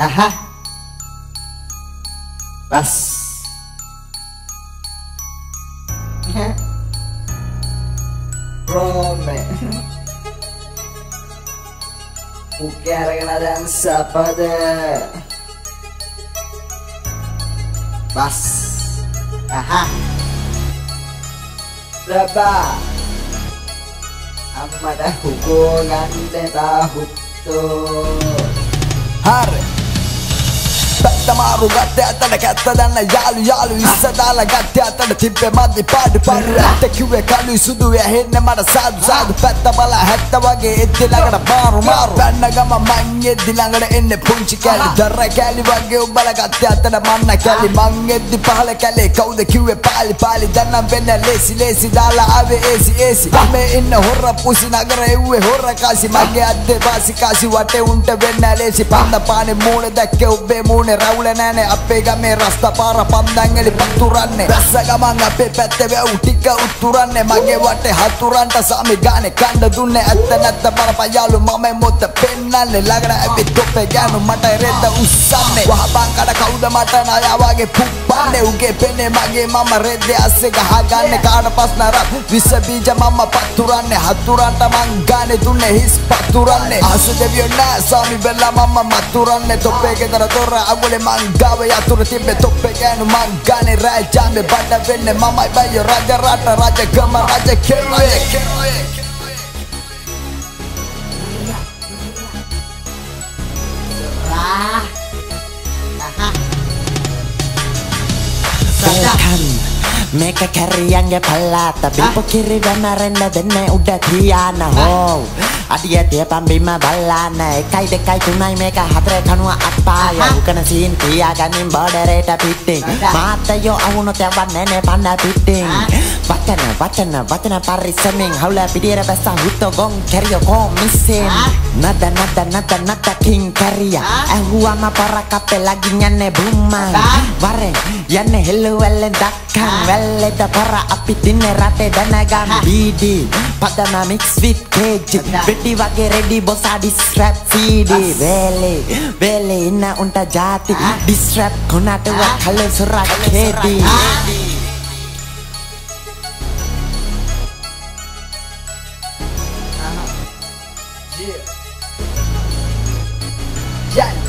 Aha. Bas. Rome. O cara que pada. Bas. Aha. Berapa? dah hukum dan tahu tuh. Har. හරි පැත්තමාරු ගත්ත ඇතට කැත්ත දන්න යාලු යාලු ඉස්ස දාලා ගත්ත අතට තිබ්බෙ මදි පාඩු පාඩු ඇත්ත කිව්වේ කලුයි සුදු ඇහෙන්න මට සාදු සාදු පැත්ත බලා හැත්ත වගේ එද්දි ළඟට මාරු මාරු පැන්න ගම මං එද්දි ළඟට එන්නේ පුංචි කැලි දර කැලි වගේ උඹලා ගත්ත අතට මන්න කැලි මං එද්දි පහල කැලේ කවුද කිව්වේ පාලි පාලි දැන්නම් වෙන්න ලේසි ලේසි දාලා ආවේ ඒසි ඒසි මේ ඉන්න හොර පුසි නගර එව්වේ හොර කාසි මගේ අත්තේ වාසි කාසි වටේ උන්ට වෙන්න ලේසි පන්ද පානේ මූණ දැක්කේ ඔබේ මූණේ රවුල නෑනේ අපේ ගමේ රස්ත පාර පන්දන් එලි පතුරන්නේ බැස්ස ගමන් අපේ පැත්තේ වැව් ටික උතුරන්නේ මගේ වටේ හතුරන්ට සාමි ගානේ කණ්ඩ දුන්නේ ඇත්ත නැත්ත බලපන් යාළු මම මොත පෙන්නන්නේ ළඟට ඇවිත් තොපේ ගෑනු මට රෙද්ද උස්සන්නේ වහපන් කඩ කවුද මට නයා වගේ පුප්පන්නේ උගේ පෙනේ මගේ මම රෙද්දේ අස්සේ ගහගන්නේ කාට පස්න රත් විස බීජ මම පතුරන්නේ හතුරන්ට මං ගානේ දුන්නේ හිස් පතුරන්නේ ආස දෙවියෝ නෑ සාමි වෙලා මම මතුරන්නේ තොපේ ගෙදර දොර අගුලේ මං ගාව යතුරු තිබ්බේ තොප්පේ ගෑනු මං ගානේ රෑ ජාමේ බඩ වෙන්නේ මමයි බයෝ රජ රට රජ ගම රජ කෙරුවේ මේක කැරියන්ගේ පල්ලාත බිපු කිරි වෙනරෙන්න දෙන්නේ උඩ තියාන හෝ. අඩිය තියපන් බිම බල්ලාන්න එකයි දෙකයි තුනයි මේක හතරේ කනුව අත්පාය. උකන සීන් තියාගනින් බෝඩරේට පිටින්. මාතයෝ අවුනොත් යවන්නේ නේ පන්න පිටින් වචන වචන වචන පරිස්සමින් හවුල පිටියර බැස්ස හුත්තෝ ගොන් කැරියෝ කෝ මිස්සෙන් නද නද නද නද කින් කැරිය ඇහුවම පරක් අපේ ලගින් යන්නේ බුම්මන් වරෙන් යන්නේ හෙල්ලුවැල්ලෙන් දක්කන් වැල්ලෙට පර අපි තින්නේ රටේ දැනගම් බීඩි පදන මික්ස් විත් කේජ් වෙඩි වගේ රෙඩි බොසා ඩිස්ට්‍රැප් සීඩි වේලේ වේලේ ඉන්න උන්ට ජාති ඩිස්ට්‍රැප් කොනටව කල සුරක් කේඩි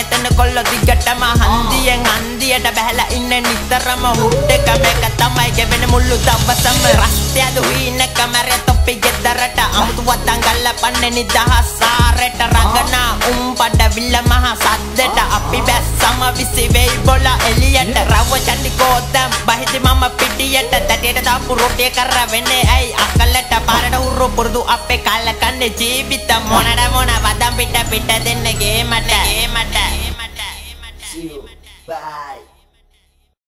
එතන කොල්ලො දිගටම හන්දියෙන් හන්දියට බැහැලා ඉන්න නිතරම හුට් එක මේක තමයි ගෙවෙන මුල්ලු දවසම. රස්තයද හීනක මැරය තොප්පි ගෙදරට අමුතු වත්තන් ගල්ලපන්නේ නිදහස් සාරෙට රඟනා උම් පඩ විල්ල මහ සද්දට අපි බැස්සම විසි වෙයි බොල එලියට රව චන්ඩි කෝතම් බහිති මම පිටියට. තැටියට තාපු රොටිය කර වෙන්නේ ඇයි? අකලට පාරට උරු පුරුදු අපේ කල්ල කන්නේ ජීවිත මොනට මොන වදම් පිට පිට දෙන්න ගේමට ගේමට See you. Bye.